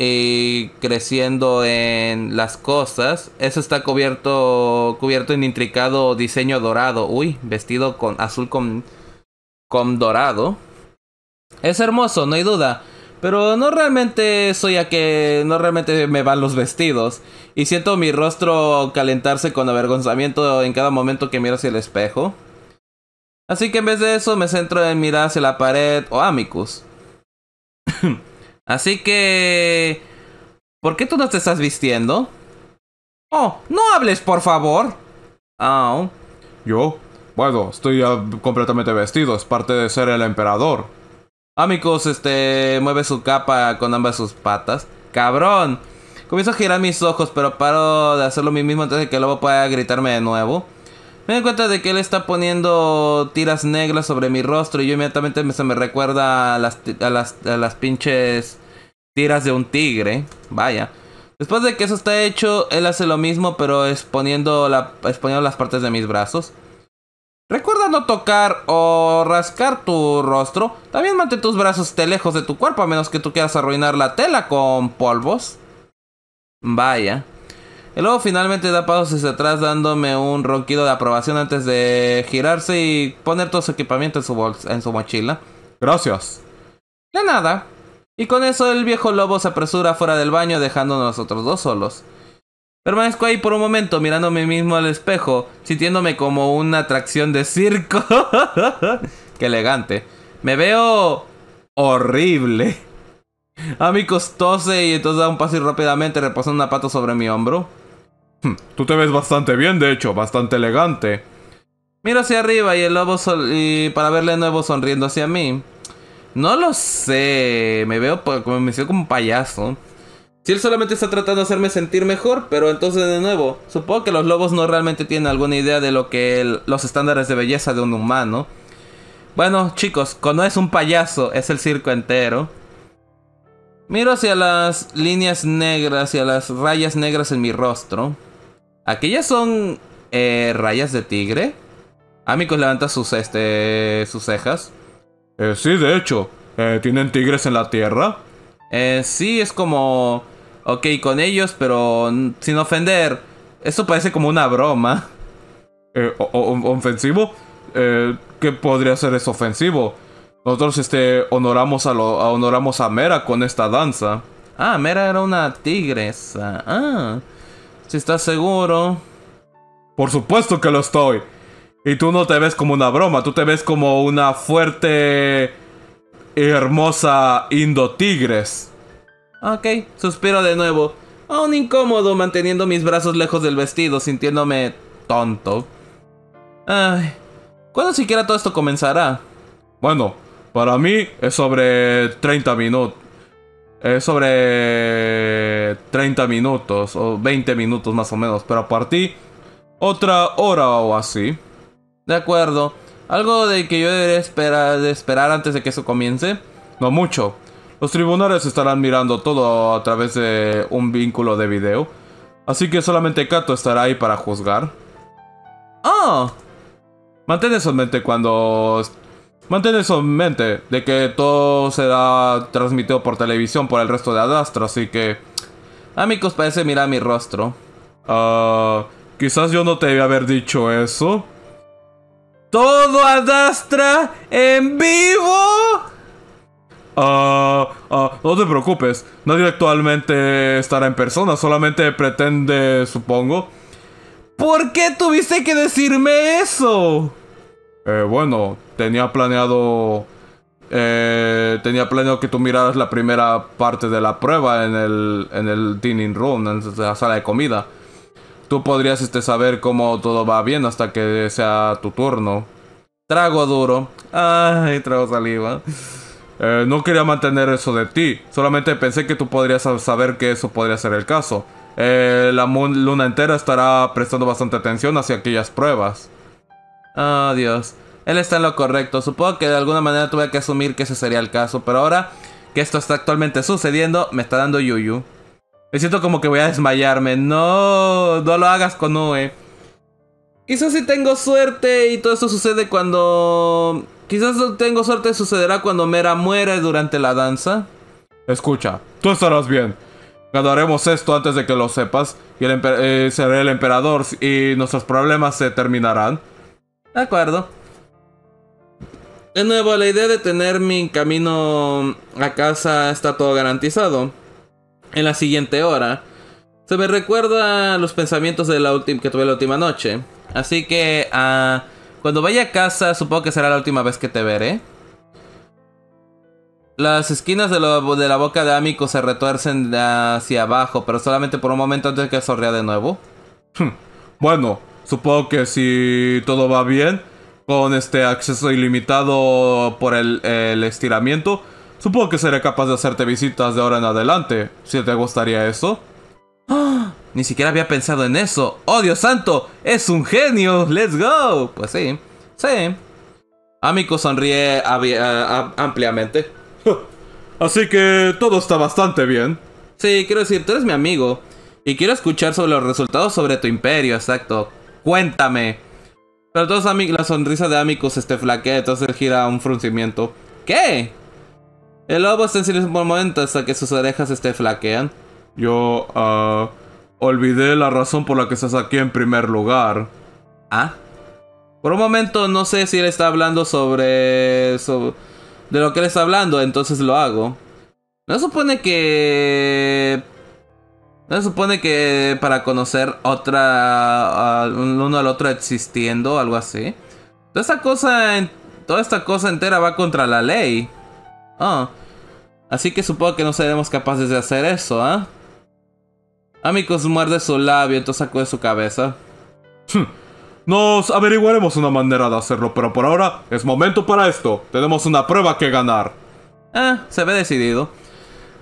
y creciendo en las costas. Eso está cubierto, cubierto en intricado diseño dorado. Uy, vestido con azul con, con dorado. Es hermoso, no hay duda. Pero no realmente soy a que no realmente me van los vestidos. Y siento mi rostro calentarse con avergonzamiento en cada momento que miro hacia el espejo. Así que en vez de eso me centro en mirar hacia la pared o Amicus. Así que... ¿Por qué tú no te estás vistiendo? Oh, no hables, por favor. Oh. ¿Yo? Bueno, estoy ya completamente vestido, es parte de ser el emperador. Amicus, este, mueve su capa con ambas sus patas. ¡Cabrón! Comienzo a girar mis ojos, pero paro de hacerlo a mí mismo antes de que el lobo pueda gritarme de nuevo. Me doy cuenta de que él está poniendo tiras negras sobre mi rostro y yo inmediatamente se me recuerda a las, a las, a las pinches tiras de un tigre. Vaya. Después de que eso está hecho, él hace lo mismo, pero exponiendo, la, las partes de mis brazos. Recuerda no tocar o rascar tu rostro. También mantén tus brazos lejos de tu cuerpo, a menos que tú quieras arruinar la tela con polvos. Vaya. Y luego finalmente da pasos hacia atrás dándome un ronquido de aprobación antes de girarse y poner todo su equipamiento en su, bolsa, en su mochila. Gracias. De nada. Y con eso el viejo lobo se apresura fuera del baño dejándonos nosotros dos solos. Permanezco ahí por un momento mirándome mismo al espejo, sintiéndome como una atracción de circo. Qué elegante. Me veo horrible. A mí costose y entonces da un paso y rápidamente reposando una pata sobre mi hombro. Hmm, tú te ves bastante bien, de hecho, bastante elegante. Miro hacia arriba y el lobo y para verle de nuevo sonriendo hacia mí. No lo sé, me veo como me siento como un payaso. Si él solamente está tratando de hacerme sentir mejor, pero entonces de nuevo, supongo que los lobos no realmente tienen alguna idea de lo que los estándares de belleza de un humano. Bueno, chicos, cuando es un payaso, es el circo entero. Miro hacia las líneas negras, hacia las rayas negras en mi rostro. ¿Aquellas son eh, rayas de tigre? Amicus levanta sus, este, sus cejas. Eh, sí, de hecho. Eh, ¿Tienen tigres en la tierra? Eh, sí, es como... Ok, con ellos, pero sin ofender. Esto parece como una broma. Eh, ¿Ofensivo? Eh, ¿Qué podría ser eso ofensivo? Nosotros este honoramos a lo honoramos a Mera con esta danza. Ah, Mera era una tigresa. Ah. Si estás seguro. Por supuesto que lo estoy. Y tú no te ves como una broma, tú te ves como una fuerte y hermosa Indo Tigres. Ok, suspiro de nuevo. Aún incómodo manteniendo mis brazos lejos del vestido, sintiéndome tonto. Ay, ¿cuándo siquiera todo esto comenzará? Bueno, para mí es sobre 30 minutos. Sobre 30 minutos o 20 minutos más o menos. Pero a ti, otra hora o así. De acuerdo. ¿Algo de que yo debería esperar, de esperar antes de que eso comience? No mucho. Los tribunales estarán mirando todo a través de un vínculo de video. Así que solamente Kato estará ahí para juzgar. ¡Oh! Mantén eso en mente cuando Mantén eso en mente, de que todo será transmitido por televisión por el resto de Adastra, así que... Amigos, parece mirar mi rostro. Ah... quizás yo no te debía haber dicho eso. ¿Todo Adastra en vivo? Ah, ah, no te preocupes, nadie actualmente estará en persona, solamente pretende, supongo. ¿Por qué tuviste que decirme eso? Eh, bueno, tenía planeado. Eh, tenía planeado que tú miraras la primera parte de la prueba en el, en el dining room, en la sala de comida. Tú podrías este, saber cómo todo va bien hasta que sea tu turno. Trago duro. Ay, trago saliva. Eh, no quería mantener eso de ti. Solamente pensé que tú podrías saber que eso podría ser el caso. Eh, la luna entera estará prestando bastante atención hacia aquellas pruebas. Oh, Dios. Él está en lo correcto. Supongo que de alguna manera tuve que asumir que ese sería el caso. Pero ahora que esto está actualmente sucediendo, me está dando yuyu. Me siento como que voy a desmayarme. No, no lo hagas con Ue. Quizás si tengo suerte y todo esto sucede cuando... Quizás tengo suerte sucederá cuando Mera muere durante la danza. Escucha, tú estarás bien. Ganaremos esto antes de que lo sepas y el eh, seré el emperador y nuestros problemas se terminarán. De acuerdo. De nuevo, la idea de tener mi camino a casa está todo garantizado. En la siguiente hora, se me recuerda los pensamientos de la que tuve la última noche. Así que, uh, Cuando vaya a casa, supongo que será la última vez que te veré. Las esquinas de, la boca de Amico se retuercen hacia abajo, pero solamente por un momento antes de que sonría de nuevo. bueno, supongo que si todo va bien, con este acceso ilimitado por el, el estiramiento, supongo que seré capaz de hacerte visitas de ahora en adelante, si te gustaría eso. ¡Ah! Ni siquiera había pensado en eso. ¡Oh, Dios santo! ¡Es un genio! ¡Let's go! Pues sí. Sí. Amico sonríe ampliamente. Así que todo está bastante bien. Sí, quiero decir, tú eres mi amigo. Y quiero escuchar sobre los resultados sobre tu imperio, exacto. Cuéntame. Pero todos la sonrisa de Amicus este flaquea, entonces gira un fruncimiento. ¿Qué? El lobo está en silencio por un momento hasta que sus orejas este flaquean. Yo, ah, olvidé la razón por la que estás aquí en primer lugar. Ah. Por un momento no sé si él está hablando sobre, sobre de lo que él está hablando, entonces lo hago. No supone que no supone que para conocer otra uno al otro existiendo, algo así. Toda esta cosa toda esta cosa entera va contra la ley. Ah. Así que supongo que no seremos capaces de hacer eso, ¿ah? Amicus muerde su labio, entonces sacude su cabeza. Nos averiguaremos una manera de hacerlo, pero por ahora es momento para esto. Tenemos una prueba que ganar. Ah, se ve decidido.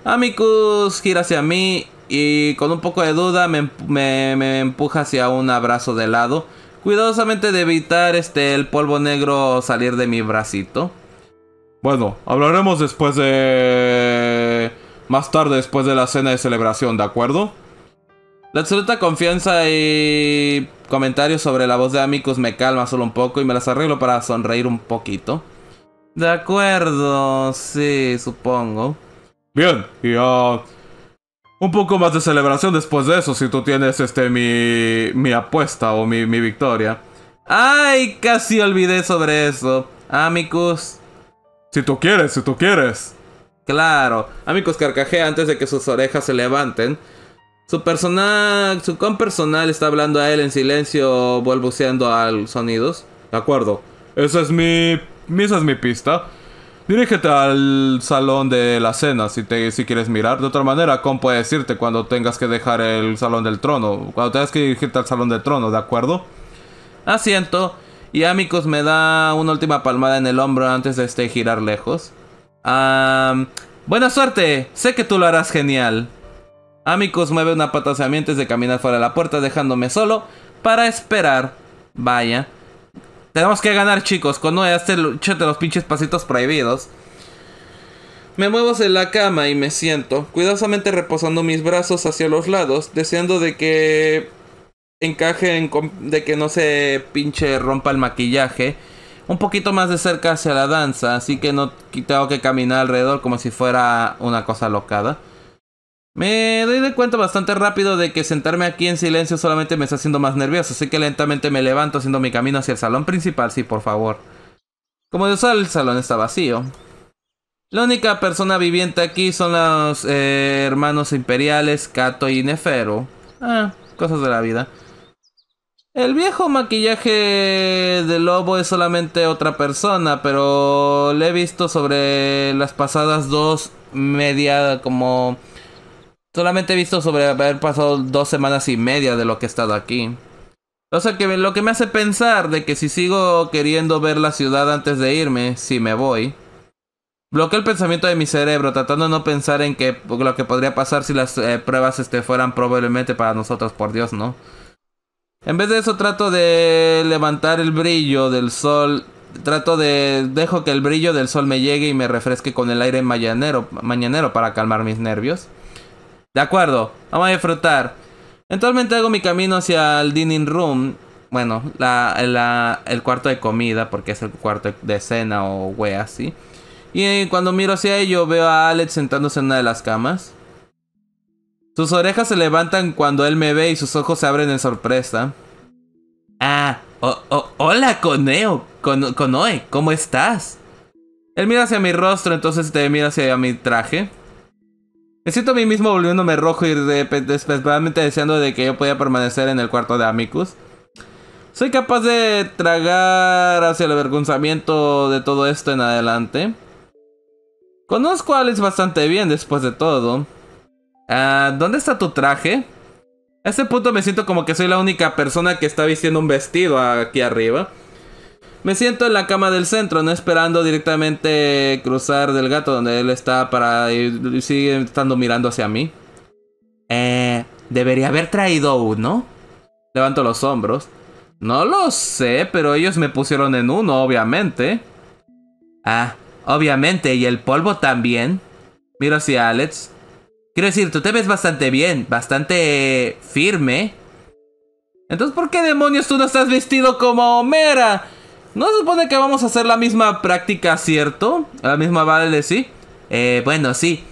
Amicus gira hacia mí y con un poco de duda me, me, empuja hacia un abrazo de lado. Cuidadosamente de evitar este, el polvo negro salir de mi bracito. Bueno, hablaremos después de... Más tarde, después de la cena de celebración, ¿de acuerdo? La absoluta confianza y comentarios sobre la voz de Amicus me calma solo un poco y me las arreglo para sonreír un poquito. De acuerdo, sí, supongo. Bien, y uh, un poco más de celebración después de eso, si tú tienes este mi, mi apuesta o mi, mi victoria. Ay, casi olvidé sobre eso. Amicus. Si tú quieres, si tú quieres. Claro, Amicus carcajea antes de que sus orejas se levanten su personal, su con personal está hablando a él en silencio, balbuceando a sonidos. De acuerdo. Esa es mi, esa es mi pista. Dirígete al salón de la cena si, te, si quieres mirar. De otra manera, ¿cómo puede decirte cuando tengas que dejar el salón del trono? Cuando tengas que dirigirte al salón del trono, ¿de acuerdo? Asiento. Y Amicus me da una última palmada en el hombro antes de este girar lejos. buena suerte. Sé que tú lo harás genial. Amicus mueve una pata hacia mí antes de caminar fuera de la puerta, dejándome solo para esperar. Vaya. Tenemos que ganar, chicos. Con Noé, hazte los pinches pasitos prohibidos. Me muevo en la cama y me siento, cuidadosamente reposando mis brazos hacia los lados, deseando de que encaje en de que no se pinche rompa el maquillaje. Un poquito más de cerca hacia la danza, así que no tengo que caminar alrededor como si fuera una cosa locada. Me doy de cuenta bastante rápido de que sentarme aquí en silencio solamente me está haciendo más nervioso, así que lentamente me levanto haciendo mi camino hacia el salón principal, sí, por favor. Como de usar, el salón está vacío. La única persona viviente aquí son los eh, hermanos imperiales, Kato y Nefero. Ah, cosas de la vida. El viejo maquillaje del lobo es solamente otra persona, pero le he visto sobre las pasadas dos media como Solamente he visto sobre haber pasado dos semanas y media de lo que he estado aquí. O sea que lo que me hace pensar de que si sigo queriendo ver la ciudad antes de irme, si me voy. Bloqueo el pensamiento de mi cerebro, tratando de no pensar en que lo que podría pasar si las eh, pruebas este, fueran probablemente para nosotros, por Dios, ¿no? En vez de eso trato de levantar el brillo del sol. Trato de... Dejo que el brillo del sol me llegue y me refresque con el aire mañanero, mañanero para calmar mis nervios. De acuerdo, vamos a disfrutar. Eventualmente hago mi camino hacia el dining room. Bueno, el cuarto de comida, porque es el cuarto de cena o wey así. Y cuando miro hacia ello, veo a Alex sentándose en una de las camas. Sus orejas se levantan cuando él me ve y sus ojos se abren en sorpresa. Ah, hola, Coneo. Con, Conoe, ¿cómo estás? Él mira hacia mi rostro, entonces te mira hacia mi traje. Me siento a mí mismo volviéndome rojo y desesperadamente deseando de que yo podía permanecer en el cuarto de Amicus. Soy capaz de tragar hacia el avergonzamiento de todo esto en adelante. Conozco a Alex bastante bien después de todo. Ah, ¿Dónde está tu traje? A este punto me siento como que soy la única persona que está vistiendo un vestido aquí arriba. Me siento en la cama del centro, no esperando directamente cruzar del gato donde él está para y sigue estando mirando hacia mí. Eh, debería haber traído uno. Levanto los hombros. No lo sé, pero ellos me pusieron en uno, obviamente. Ah, obviamente, y el polvo también. Miro hacia Alex. Quiero decir, tú te ves bastante bien, bastante firme. Entonces, ¿por qué demonios tú no estás vestido como Mera? ¿No se supone que vamos a hacer la misma práctica, cierto? La misma vale, sí. Eh, bueno, sí.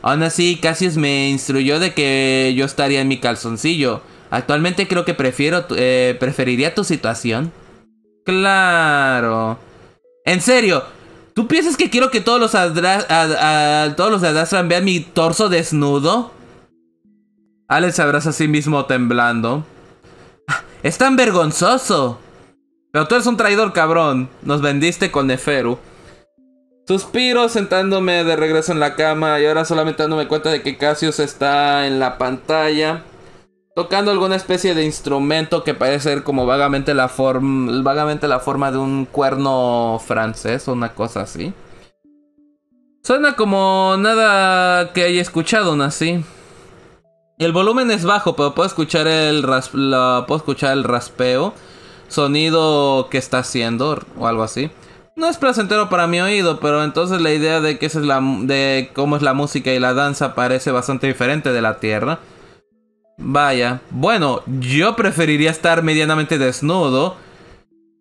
Aún así, Cassius me instruyó de que yo estaría en mi calzoncillo. Actualmente creo que prefiero, eh, preferiría tu situación. Claro. En serio, ¿tú piensas que quiero que todos los, todos los de Adastran vean mi torso desnudo? Alex abraza a sí mismo temblando. Es tan vergonzoso. Pero tú eres un traidor, cabrón. Nos vendiste con Neferu. Suspiro sentándome de regreso en la cama y ahora solamente dándome cuenta de que Cassius está en la pantalla. Tocando alguna especie de instrumento que parece ser como vagamente la, forma vagamente la forma de un cuerno francés o una cosa así. Suena como nada que haya escuchado aún así. El volumen es bajo, pero puedo escuchar el, puedo escuchar el raspeo sonido que está haciendo o algo así. No es placentero para mi oído, pero entonces la idea de que esa es la de cómo es la música y la danza parece bastante diferente de la Tierra. Vaya, bueno, yo preferiría estar medianamente desnudo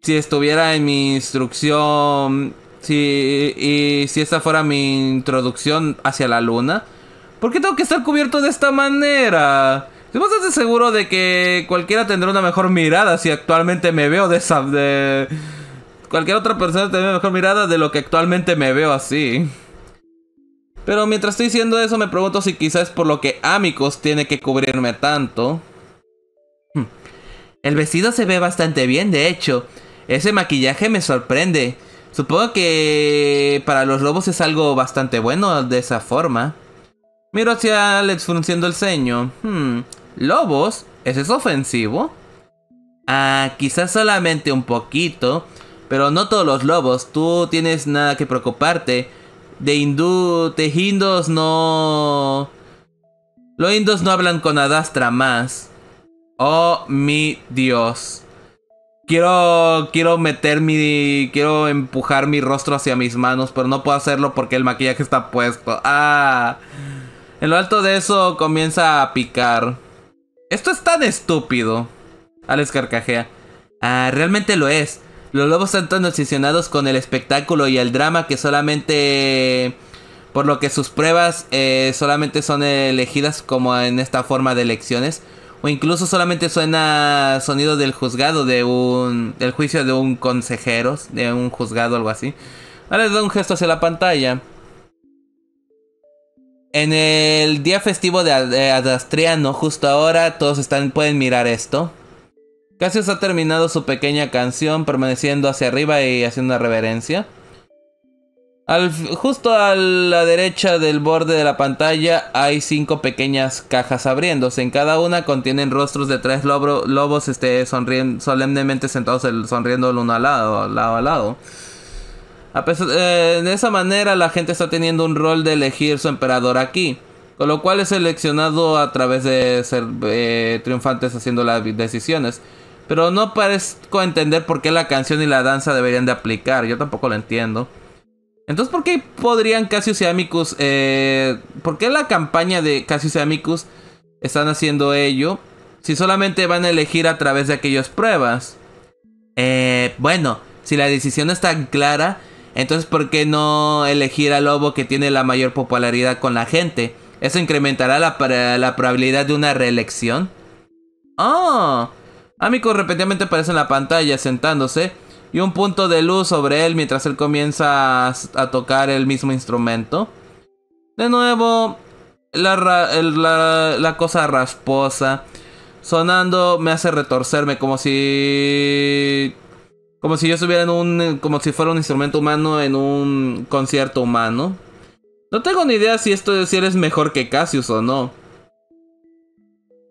si estuviera en mi instrucción si y si esta fuera mi introducción hacia la luna. ¿Por qué tengo que estar cubierto de esta manera? Estoy bastante seguro de que cualquiera tendrá una mejor mirada si actualmente me veo de esa... De... Cualquier otra persona tendrá una mejor mirada de lo que actualmente me veo así. Pero mientras estoy diciendo eso me pregunto si quizás es por lo que Amicus tiene que cubrirme tanto. Hmm. El vestido se ve bastante bien, de hecho. Ese maquillaje me sorprende. Supongo que para los lobos es algo bastante bueno de esa forma. Miro hacia Alex frunciendo el ceño. Hmm. ¿Lobos? ¿Es eso ofensivo? Ah, quizás solamente un poquito. Pero no todos los lobos. Tú tienes nada que preocuparte. De hindú... De hindos no... Los indos no hablan con Adastra más. Oh, mi Dios. Quiero, quiero meter mi, quiero empujar mi rostro hacia mis manos, pero no puedo hacerlo porque el maquillaje está puesto. Ah. En lo alto de eso comienza a picar. Esto es tan estúpido. Alex carcajea. Ah, realmente lo es. Los lobos están tan obsesionados con el espectáculo y el drama que solamente... Por lo que sus pruebas eh, solamente son elegidas como en esta forma de elecciones. O incluso solamente suena sonido del juzgado de un... Del juicio de un consejero. De un juzgado algo así. Alex da un gesto hacia la pantalla. En el día festivo de Adastriano, justo ahora, todos están, pueden mirar esto. Cassius ha terminado su pequeña canción, permaneciendo hacia arriba y haciendo una reverencia. Al, justo a la derecha del borde de la pantalla hay cinco pequeñas cajas abriéndose. En cada una contienen rostros de tres lobos este, solemnemente sentados sonriendo el uno al lado, lado a lado. Eh, de esa manera la gente está teniendo un rol de elegir su emperador aquí. Con lo cual es seleccionado a través de ser eh, triunfantes haciendo las decisiones. Pero no parezco entender por qué la canción y la danza deberían de aplicar. Yo tampoco lo entiendo. Entonces, ¿por qué podrían Cassius y Amicus... Eh, ¿Por qué la campaña de Cassius y Amicus están haciendo ello? Si solamente van a elegir a través de aquellas pruebas. Eh, bueno, si la decisión es tan clara, entonces, ¿por qué no elegir al lobo que tiene la mayor popularidad con la gente? ¿Eso incrementará la, la probabilidad de una reelección? ¡Oh! Amico repetidamente aparece en la pantalla sentándose y un punto de luz sobre él mientras él comienza a, tocar el mismo instrumento. De nuevo, la, la cosa rasposa. sonando me hace retorcerme como si como si yo estuviera en un como si fuera un instrumento humano en un concierto humano. No tengo ni idea si esto si eres mejor que Cassius o no.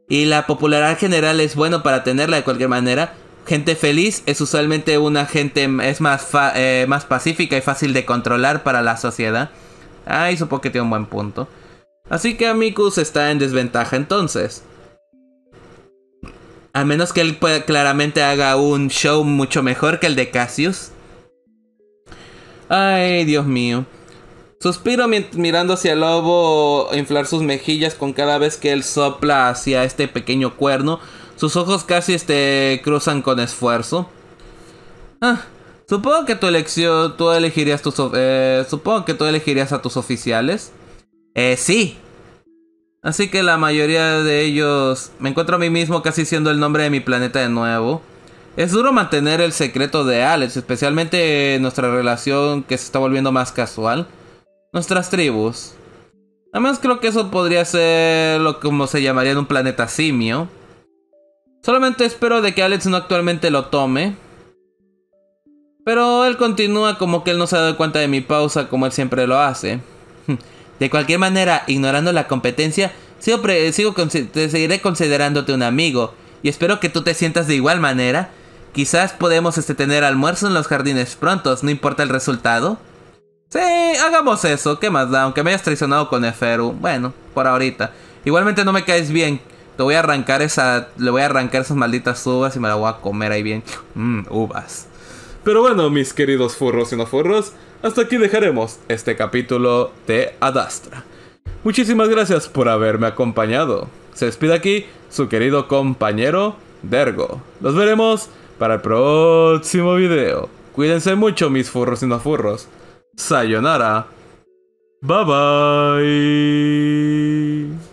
Y la popularidad general es bueno para tenerla de cualquier manera. Gente feliz es usualmente una gente es más eh, más pacífica y fácil de controlar para la sociedad. Ay, supongo que tiene un buen punto. Así que Amicus está en desventaja entonces. A menos que él claramente haga un show mucho mejor que el de Cassius. Ay, Dios mío. Suspiro mirando hacia el lobo inflar sus mejillas con cada vez que él sopla hacia este pequeño cuerno. Sus ojos casi este, cruzan con esfuerzo. Ah, supongo que tu elección, tú elegirías eh, supongo que tú elegirías a tus oficiales. Eh, sí. Así que la mayoría de ellos me encuentro a mí mismo casi siendo el nombre de mi planeta de nuevo. Es duro mantener el secreto de Alex, especialmente nuestra relación que se está volviendo más casual. Nuestras tribus. Además creo que eso podría ser lo como se llamaría en un planeta simio. Solamente espero de que Alex no actualmente lo tome. Pero él continúa como que él no se ha dado cuenta de mi pausa como él siempre lo hace. De cualquier manera, ignorando la competencia, sigo, sigo te seguiré considerándote un amigo. Y espero que tú te sientas de igual manera. Quizás podemos este, tener almuerzo en los jardines prontos, no importa el resultado. Sí, hagamos eso, ¿qué más da? Aunque me hayas traicionado con Eferu. Bueno, por ahorita. Igualmente no me caes bien. Te voy a arrancar esa. Le voy a arrancar esas malditas uvas y me la voy a comer ahí bien. Mmm, uvas. Pero bueno, mis queridos furros y no furros, hasta aquí dejaremos este capítulo de Adastra. Muchísimas gracias por haberme acompañado. Se despide aquí su querido compañero Dergo. Los veremos para el próximo video. Cuídense mucho mis furros y no furros. Sayonara. Bye bye.